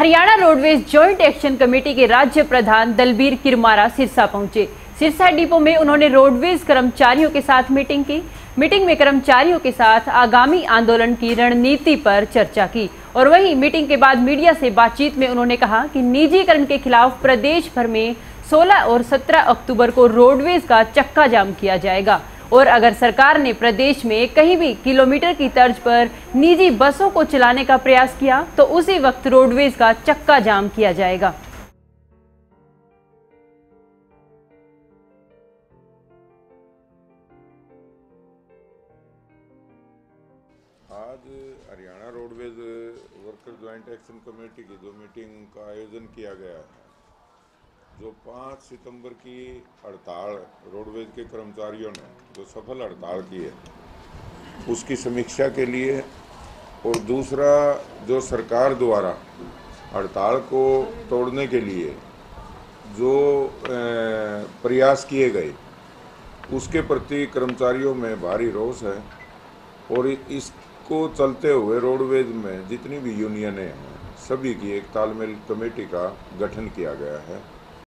Haryana roadways joint action committee के राज्य प्रधान दलबीर किरमारा सिरसा पहुँचे। सिरसा डिपो में उन्होंने रोडवेज़ कर्मचारियों के साथ मीटिंग की। मीटिंग में कर्मचारियों के साथ आगामी आंदोलन की रणनीति पर चर्चा की और वहीं मीटिंग के बाद मीडिया से बातचीत में उन्होंने कहा कि निजीकरण के खिलाफ प्रदेश भर में 16 और 17 अक्टूबर को रोडवेज़ का चक्का जाम किया जाएगा। और अगर सरकार ने प्रदेश में कहीं भी किलोमीटर की तर्ज पर निजी बसों को चलाने का प्रयास किया तो उसी वक्त रोडवेज़ का चक्का जाम किया जाएगा। आज Haryana roadways worker joint action committee की जो मीटिंग का आयोजन किया गया है। जो 5 सितंबर की हड़ताल रोडवेज़ के कर्मचारियों ने, जो सफल हड़ताल की है, उसकी समीक्षा के लिए और दूसरा, जो सरकार द्वारा हड़ताल को तोड़ने के लिए जो प्रयास किए गए, उसके प्रति कर्मचारियों में भारी रोष है और इसको चलते हुए रोडवेज़ में जितनी भी यूनियनें हैं, सभी की एक तालमेल कमेटी का गठन किया गया है।